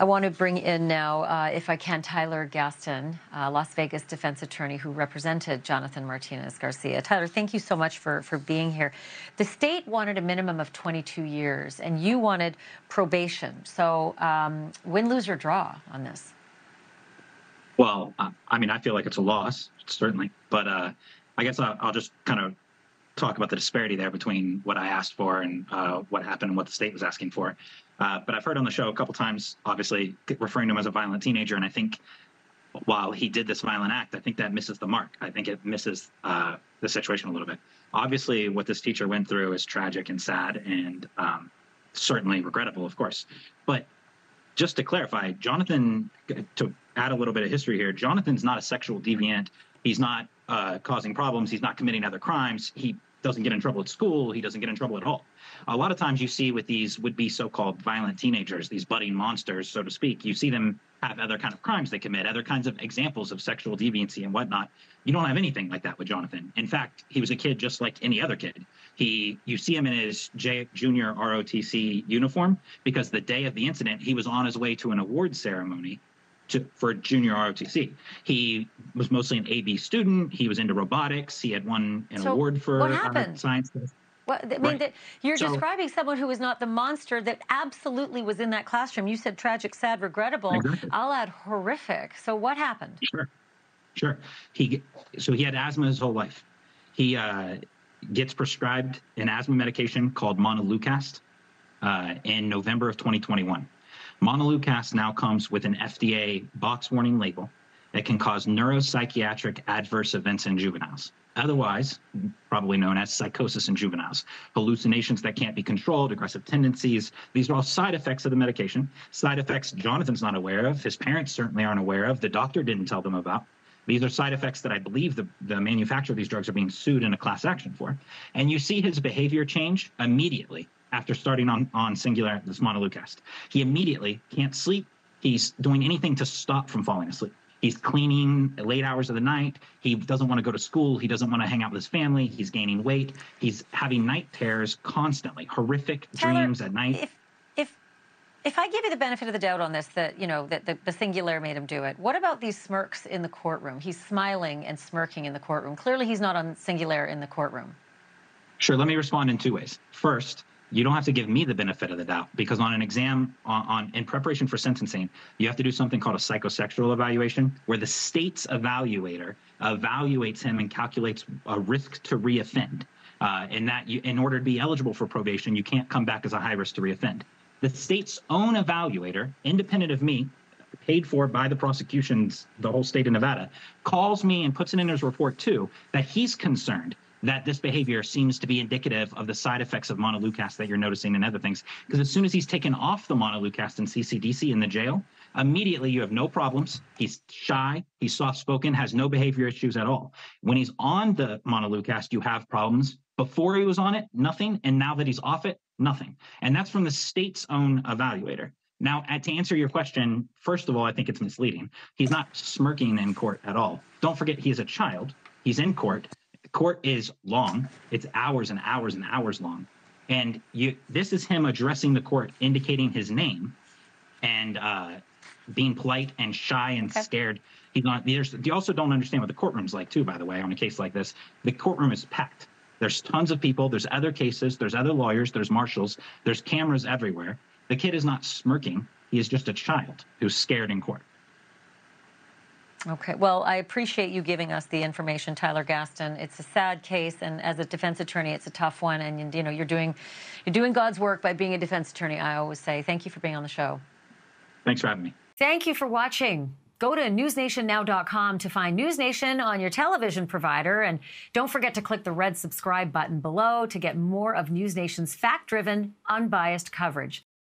I want to bring in now, uh, if I can, Tyler Gaston, uh, Las Vegas defense attorney who represented Jonathan Martinez Garcia. Tyler, thank you so much for, for being here. The state wanted a minimum of 22 years, and you wanted probation. So, um, win, lose, or draw on this? Well, I mean, I feel like it's a loss, certainly. But uh, I guess I'll, I'll just kind of talk about the disparity there between what I asked for and uh, what happened and what the state was asking for. Uh, but I've heard on the show a couple times, obviously referring to him as a violent teenager, and I think while he did this violent act, I think that misses the mark. I think it misses uh, the situation a little bit. Obviously, what this teacher went through is tragic and sad, and um, certainly regrettable, of course. But just to clarify, Jonathan, to add a little bit of history here, Jonathan's not a sexual deviant. He's not uh, causing problems. He's not committing other crimes. He doesn't get in trouble at school. He doesn't get in trouble at all. A lot of times you see with these would be so-called violent teenagers, these budding monsters, so to speak, you see them have other kind of crimes they commit, other kinds of examples of sexual deviancy and whatnot. You don't have anything like that with Jonathan. In fact, he was a kid just like any other kid. He, you see him in his J, junior ROTC uniform because the day of the incident, he was on his way to an award ceremony to, for junior ROTC. He was mostly an AB student. He was into robotics. He had won an so award for what happened? science. What, I mean, right. that you're so, describing someone who was not the monster that absolutely was in that classroom. You said tragic, sad, regrettable. Exactly. I'll add horrific. So what happened? Sure, sure. He so he had asthma his whole life. He uh, gets prescribed an asthma medication called Montelukast uh, in November of 2021. Montelukast now comes with an FDA box warning label that can cause neuropsychiatric adverse events in juveniles. Otherwise, probably known as psychosis in juveniles, hallucinations that can't be controlled, aggressive tendencies. These are all side effects of the medication. Side effects Jonathan's not aware of, his parents certainly aren't aware of, the doctor didn't tell them about. These are side effects that I believe the, the manufacturer of these drugs are being sued in a class action for. And you see his behavior change immediately after starting on, on Singulair, this Montelukast. He immediately can't sleep. He's doing anything to stop from falling asleep. He's cleaning late hours of the night. He doesn't want to go to school. He doesn't want to hang out with his family. He's gaining weight. He's having night terrors constantly, horrific Tyler, dreams at night. If, if, if I give you the benefit of the doubt on this, that, you know, that the, the Singulair made him do it, what about these smirks in the courtroom? He's smiling and smirking in the courtroom. Clearly he's not on Singulair in the courtroom. Sure, let me respond in two ways. First, you don't have to give me the benefit of the doubt because on an exam on, on, in preparation for sentencing you have to do something called a psychosexual evaluation where the state's evaluator evaluates him and calculates a risk to reoffend. Uh, and that you, in order to be eligible for probation you can't come back as a high risk to reoffend. The state's own evaluator independent of me paid for by the prosecutions the whole state of nevada calls me and puts it in his report too that he's concerned that this behavior seems to be indicative of the side effects of Montelukast that you're noticing and other things. Because as soon as he's taken off the Montelukast and CCDC in the jail, immediately you have no problems. He's shy, he's soft spoken, has no behavior issues at all. When he's on the Montelukast, you have problems. Before he was on it, nothing. And now that he's off it, nothing. And that's from the state's own evaluator. Now, uh, to answer your question, first of all, I think it's misleading. He's not smirking in court at all. Don't forget, he is a child. He's in court court is long. It's hours and hours and hours long. And you, this is him addressing the court, indicating his name, and uh, being polite and shy and okay. scared. He's not. There's. You also don't understand what the courtroom's like, too. By the way, on a case like this, the courtroom is packed. There's tons of people. There's other cases. There's other lawyers. There's marshals. There's cameras everywhere. The kid is not smirking. He is just a child who's scared in court. Okay. Well, I appreciate you giving us the information, Tyler Gaston. It's a sad case, and as a defense attorney, it's a tough one. And you know, you're doing you're doing God's work by being a defense attorney. I always say thank you for being on the show. Thanks for having me. Thank you for watching. Go to newsnationnow.com to find News Nation on your television provider. And don't forget to click the red subscribe button below to get more of News Nation's fact driven, unbiased coverage.